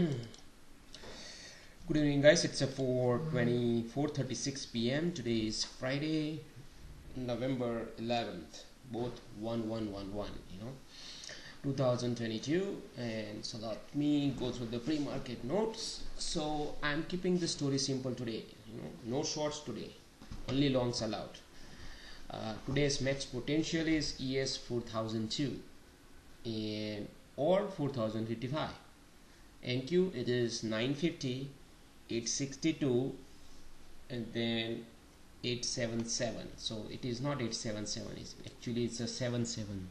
Good evening, guys. It's a 4:20, 4:36 p.m. Today is Friday, November 11th. Both one one one one. You know, 2022. And so let me go through the pre-market notes. So I'm keeping the story simple today. You know, no shorts today. Only longs allowed. Uh, today's max potential is ES 4002 and or 4055 NQ it is 950 862 and then 877 so it is not 877 it's actually it's a 77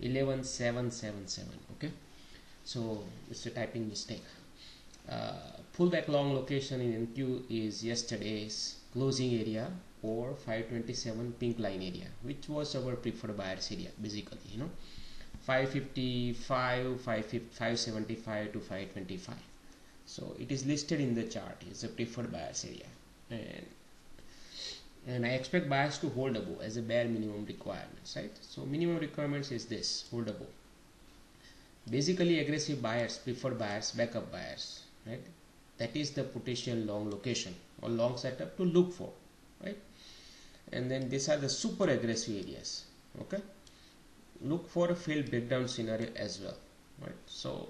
11777 okay? So it's a typing mistake. Uh, pullback long location in NQ is yesterday's closing area or 527 pink line area which was our preferred buyers area basically you know 555 575 to 525 so it is listed in the chart. It's a preferred buyers area. And and I expect buyers to hold above as a bare minimum requirements right? So minimum requirements is this hold above basically aggressive buyers prefer buyers backup buyers right? That is the potential long location or long setup to look for right? And then these are the super aggressive areas okay look for a failed breakdown scenario as well right? So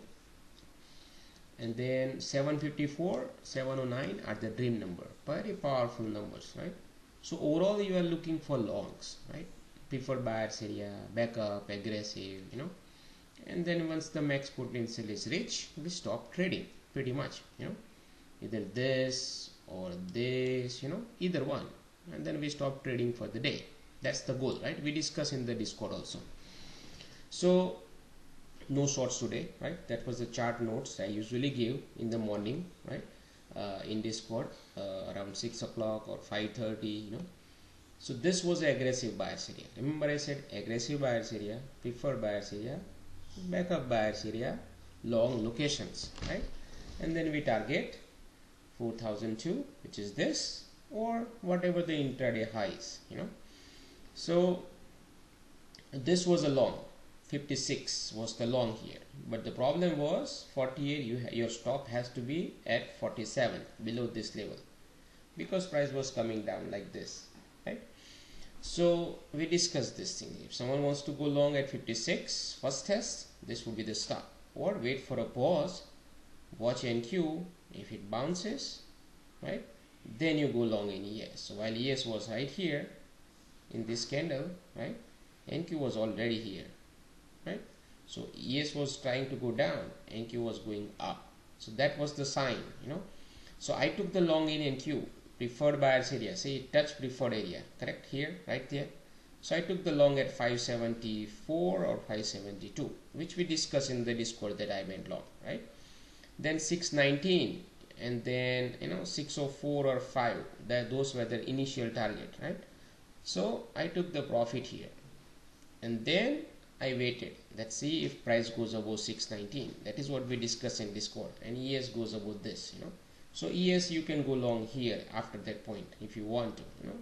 and then 754 709 are the dream number very powerful numbers right? So overall you are looking for longs right? Preferred buyers area backup aggressive you know? And then once the max potential is reached we stop trading pretty much you know? Either this or this you know either one. And then we stop trading for the day. That's the goal right? We discuss in the discord also so no shorts today right? That was the chart notes i usually give in the morning right? Uh, in discord uh, around 6 o'clock or 5.30 you know. So this was aggressive buyers area remember i said aggressive buyers area preferred buyers area backup buyers area long locations right? And then we target 4002 which is this or whatever the intraday highs you know. So this was a long 56 was the long here. But the problem was 48 you your stop has to be at 47 below this level. Because price was coming down like this right? So we discussed this thing. If someone wants to go long at 56 first test this would be the stop or wait for a pause watch NQ if it bounces right? Then you go long in ES so while ES was right here in this candle right? NQ was already here so ES was trying to go down NQ was going up. So that was the sign you know. So I took the long in NQ preferred buyers area. Say it touched preferred area correct? Here right there. So I took the long at 574 or 572 which we discussed in the discord that I went long right? Then 619 and then you know 604 or 5 that those were the initial target right? So I took the profit here. And then I waited. Let's see if price goes above 619 that is what we discussed in discord. And ES goes above this you know. So ES you can go long here after that point if you want to you know.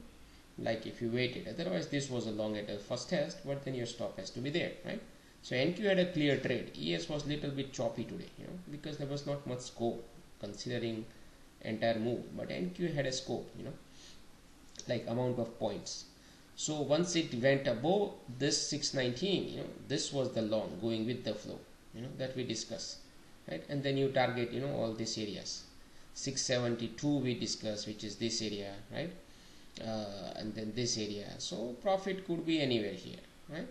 Like if you waited. Otherwise this was a long at the first test but then your stop has to be there right? So NQ had a clear trade. ES was little bit choppy today you know because there was not much scope considering entire move. But NQ had a scope you know. Like amount of points so once it went above this 619 you know this was the long going with the flow you know that we discuss right? And then you target you know all these areas. 672 we discuss which is this area right? Uh, and then this area. So profit could be anywhere here right?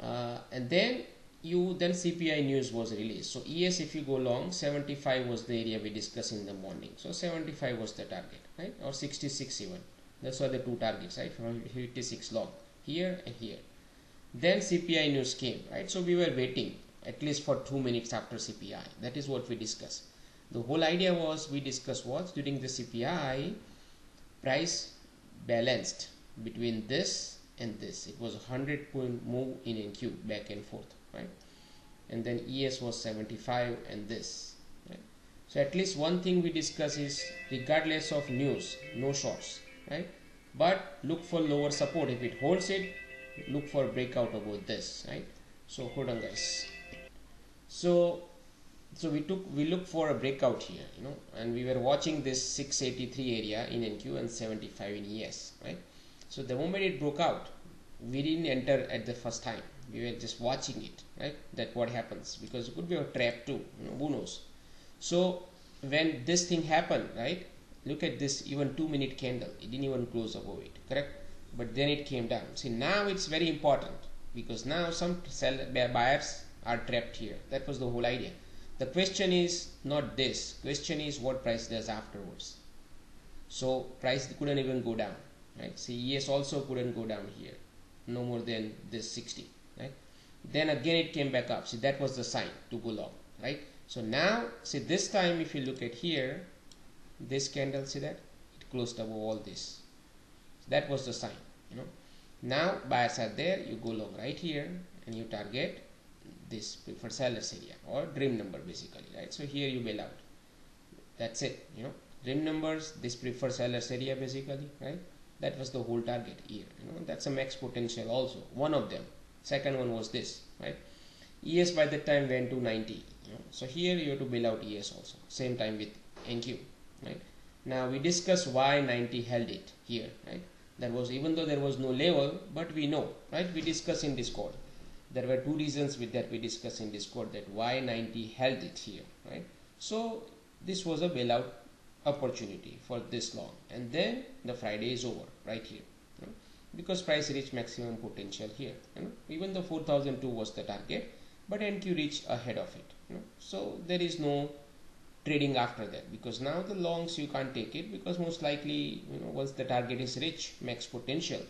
Uh, and then you then CPI news was released. So ES if you go long 75 was the area we discussed in the morning. So 75 was the target right? Or 66 even that's why the two targets right? From 56 long here and here. Then CPI news came right? So we were waiting at least for two minutes after CPI that is what we discussed. The whole idea was we discussed was during the CPI price balanced between this and this. It was a 100 point move in NQ back and forth right? And then ES was 75 and this right? So at least one thing we discuss is regardless of news no shorts right? But look for lower support. If it holds it look for breakout about this right? So hold on guys. So so we took we look for a breakout here you know and we were watching this 683 area in NQ and 75 in ES right? So the moment it broke out we didn't enter at the first time. We were just watching it right? That what happens because it could be a trap too you know, who knows? So when this thing happened right look at this even two minute candle it didn't even close above it correct? But then it came down. See now it's very important because now some sell buyers are trapped here. That was the whole idea. The question is not this question is what price does afterwards. So price couldn't even go down right? See ES also couldn't go down here. No more than this 60 right? Then again it came back up. See that was the sign to go long right? So now see this time if you look at here this candle see that? It closed above all this. That was the sign you know. Now buyers are there you go long right here and you target this preferred sellers area or dream number basically right? So here you bail out. That's it you know. Dream numbers this preferred sellers area basically right? That was the whole target here you know. That's a max potential also one of them. Second one was this right? Es by that time went to 90 you know. So here you have to bail out es also same time with nq right? Now we discuss why 90 held it here right? There was even though there was no level but we know right? We discuss in this discord there were two reasons with that we discuss in this discord that why 90 held it here right? So this was a bailout opportunity for this long and then the friday is over right here you know, because price reached maximum potential here you know, even though 4002 was the target but nq reached ahead of it you know. so there is no trading after that. Because now the longs you can't take it because most likely you know once the target is reached max potential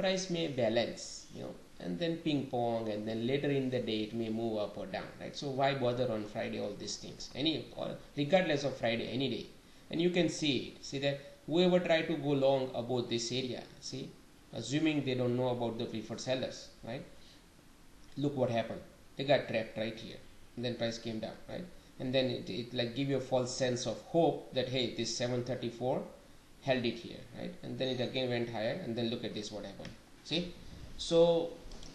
price may balance you know and then ping pong and then later in the day it may move up or down right? So why bother on friday all these things? Any or regardless of friday any day. And you can see it. See that whoever try to go long about this area see assuming they don't know about the preferred sellers right? Look what happened. They got trapped right here. And then price came down right and then it, it like give you a false sense of hope that hey this 734 held it here right? And then it again went higher and then look at this what happened. See? So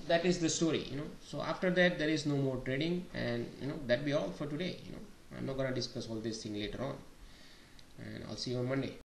that is the story you know? So after that there is no more trading and you know that be all for today you know? I'm not going to discuss all this thing later on. And i'll see you on monday